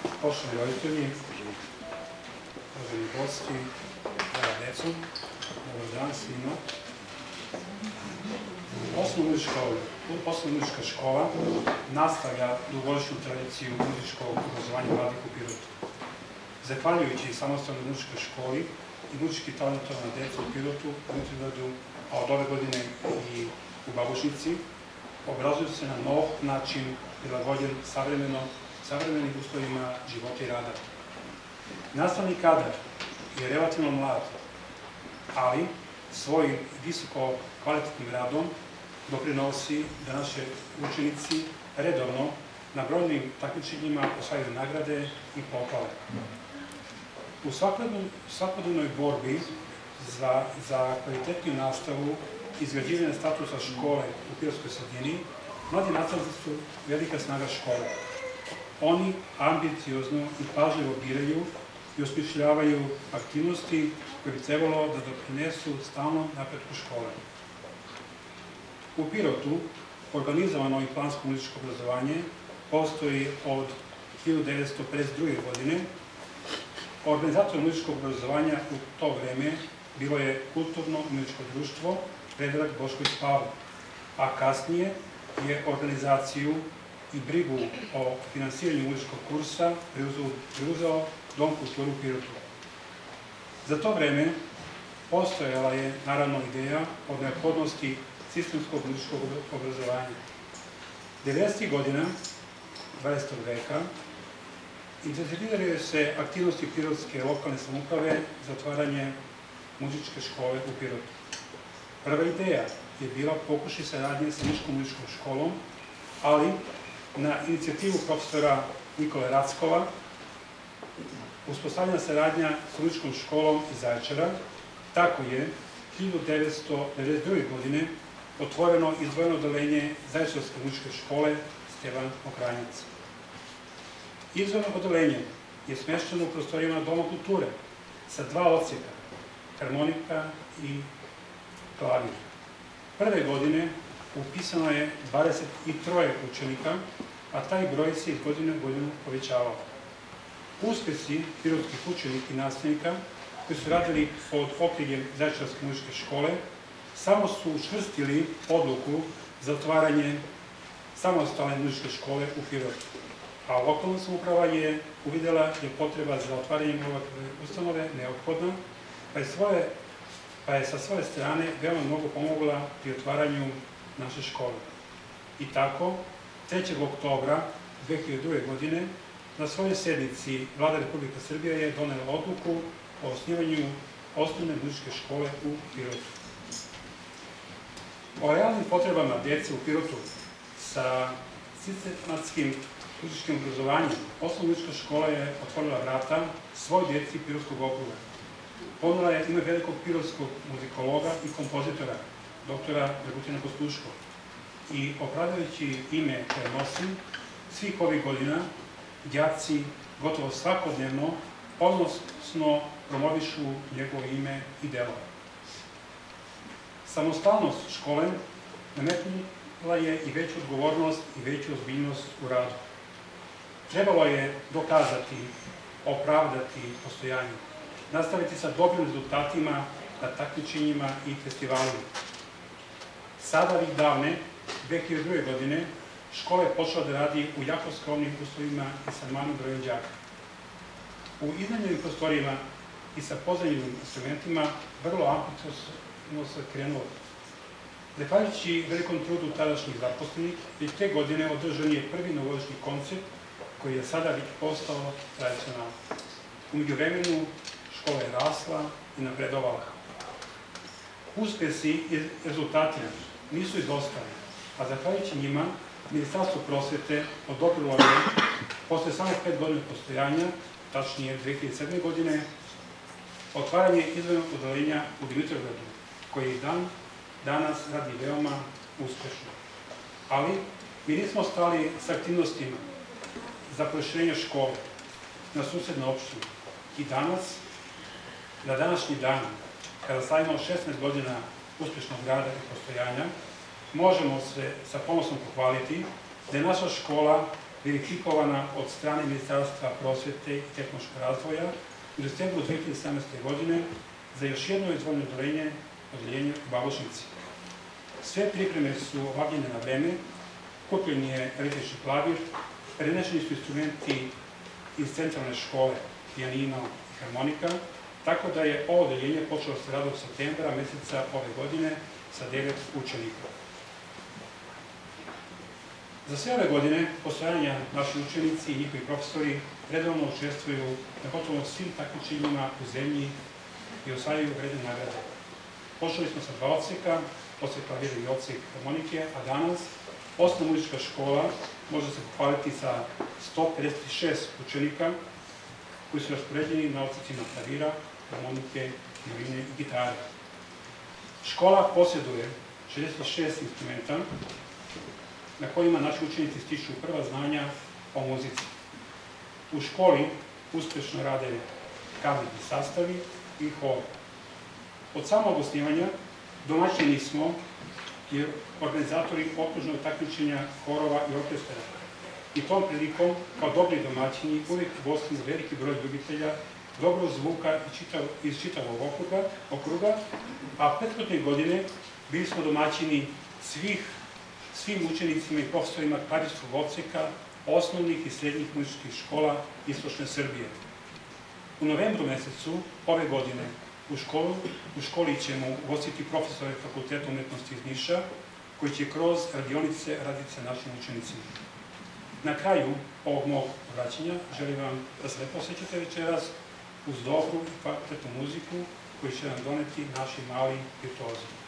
Poštovani roditelji, uvaženi gosti, draga deco, dobar dan svima. Osnovna muzička, škola nastavlja dugogodišnju tradiciju muzičkog obrazovanja mladih u Pirotu. Zahvaljujući samostalnoj muzičkoj školi i muzički talentovana deca u Pirotu, u Mitrovidu, a od ove godine i u Babušnici, obrazuju se na nov način prilagođen savremeno, savremenim uslovima života i rada. Nastavni kadar je relativno mlad, ali svojim visoko kvalitetnim radom doprinosi da naše učenici redovno na brojnim takmičenjima osvajaju nagrade i pohvale. U svakodnevnoj borbi za, za kvalitetniju nastavu izgrađivanja statusa škole u Pirotskoj sredini, mladi nastavnici su velika snaga škole. Oni ambiciozno i pažljivo biraju i osmišljavaju aktivnosti koje bi trebalo da doprinesu stalnom napretku škole. U Pirotu organizovano i plansko muzičko obrazovanje postoji od 1952. godine. Organizator muzičkog obrazovanja u to vreme bilo je kulturno muzičko društvo Predrag Bošković Pavle, a kasnije je organizaciju i brigu o finansiranju muzičkog kursa preuzeo Dom kulturu Pirotu. Za to vreme postojala je, naravno, ideja o neophodnosti sistemskog muzičkog obrazovanja. 90. godina 20. veka intenziviraju se aktivnosti Pirotske lokalne samuprave za otvaranje muzičke škole u Pirotu. Prva ideja je bila pokušaj saradnje sa Niškom muzičkom školom, ali na inicijativu profesora Nikole Rackova uspostavljena saradnja sa muzičkom školom iz Zaječara, tako je 1992. godine otvoreno izdvojeno odelenje Zaječarske muzičke škole Stevan Mokranjac. Izdvojeno odelenje je smešteno u prostorijama Doma kulture sa dva odsjeka, harmonika i klavir. Prve godine upisano je 23 učenika, a taj broj se iz godine u godinu povećavao. Uspesi pirotskih učenika i nastavnika koji su radili pod okriljem Zaječarske muzičke škole samo su učvrstili odluku za otvaranje samostalne muzičke škole u Pirotu. A lokalna samuprava je uvidela da je potreba za otvaranje ovakve ustanove neophodna, pa je, svoje, pa je sa svoje strane veoma mnogo pomogla pri otvaranju naše škole. I tako, 3. oktobra 2002. godine na svojoj sednici Vlada Republika Srbija je donela odluku o osnivanju osnovne muzičke škole u Pirotu. O realnim potrebama djece u Pirotu sa sistematskim muzičkim obrazovanjem, osnovna muzička škola je otvorila vrata svoj djeci Pirotskog okruga. Ponula je ime velikog pirotskog muzikologa i kompozitora, doktora Dragutina Kostuško. I opravdajući ime koje nosim, svih ovih godina, djaci gotovo svakodnevno odnosno promovišu njegovo ime i delo. Samostalnost škole nametnula je i veću odgovornost i veću ozbiljnost u radu. Trebalo je dokazati, opravdati postojanje, nastaviti sa dobrim rezultatima na takmičenjima i festivalima. Sada, ovih davne, 2002. godine, škola je počela da radi u jako skromnim uslovima i sa malim brojem džaka. U iznajmljenim prostorijima i sa pozajemnim instrumentima vrlo ambiciozno se krenulo. Zahvaljujući velikom trudu tadašnjih zaposlenih, već te godine održan je prvi novogodišnji koncert koji je sada već postao tradicionalan. Umeđu vremenu škola je rasla i napredovala. Uspesi i rezultati nisu izostali, a zahvaljujući njima Ministarstvo prosvete odobrilo je posle samo pet godina postojanja, tačnije 2007. godine, otvaranje izvenog odelenja u Dimitrovgradu, koji dan danas radi veoma uspešno. Ali mi nismo stali sa aktivnostima za proširenje škole na susedne opštine. I danas, na današnji dan, kada slavimo 16 godina uspešnog rada i postojanja, možemo se sa ponosom pohvaliti da je naša škola verifikovana od strane Ministarstva prosvete i tehnološkog razvoja u decembru 2017. godine za još jedno izvoljno odeljenje, odeljenje u Babušnici. Sve pripreme su obavljene na vreme, kupljen je električni klavir, prenešeni su instrumenti iz centralne škole, pijanino i harmonika, tako da je ovo odeljenje počelo se rada u septembra meseca ove godine sa devet učenika. Za sve ove godine postojanja naši učenici i njihovi profesori redovno učestvuju na gotovo svim takmičenjima u zemlji i osvajaju vredne nagrade. Počeli smo sa dva odseka, odsek klavira i odsek harmonike, a danas osnovna muzička škola može se pohvaliti sa 156 učenika koji su raspoređeni na odsecima klavira, harmonike, violine i gitare. Škola posjeduje 66 instrumenta na kojima naši učenici stiču prva znanja o muzici. U školi uspešno rade kamerni sastavi i hol. Od samog osnivanja domaćini smo jer organizatori okružnog takmičenja horova i orkestara. I tom prilikom, kao dobri domaćini, uvijek gostimo veliki broj ljubitelja dobro zvuka iz čitavog okruga, a prethodne godine bili smo domaćini svih, svim učenicima i profesorima klavirskog odseka osnovnih i srednjih muzičkih škola Istočne Srbije. U novembru mesecu ove godine u, školu, u školi ćemo ugostiti profesore Fakulteta umetnosti iz Niša, koji će kroz radionice raditi sa našim učenicima. Na kraju ovog mog vraćanja želim vam da se lepo osjećate večeras uz dobru i kvalitetnu muziku koju će nam doneti naši mali virtuozi.